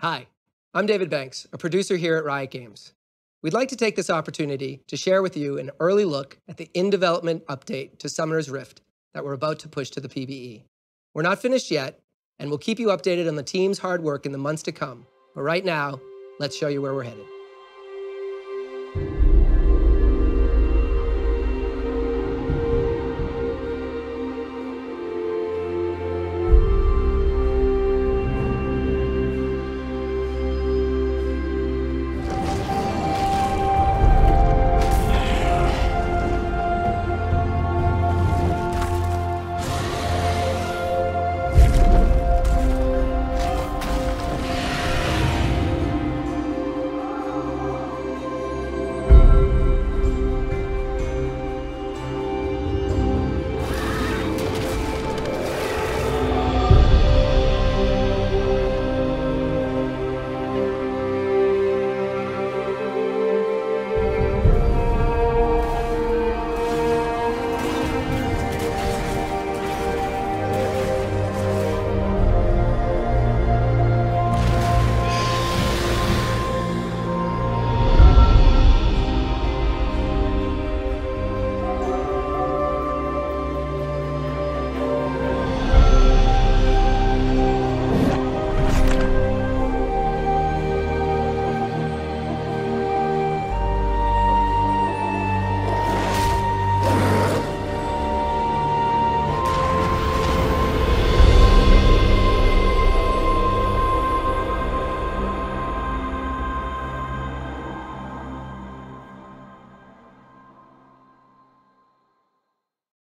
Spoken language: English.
Hi, I'm David Banks, a producer here at Riot Games. We'd like to take this opportunity to share with you an early look at the in development update to Summoner's Rift that we're about to push to the PBE. We're not finished yet, and we'll keep you updated on the team's hard work in the months to come. But right now, let's show you where we're headed.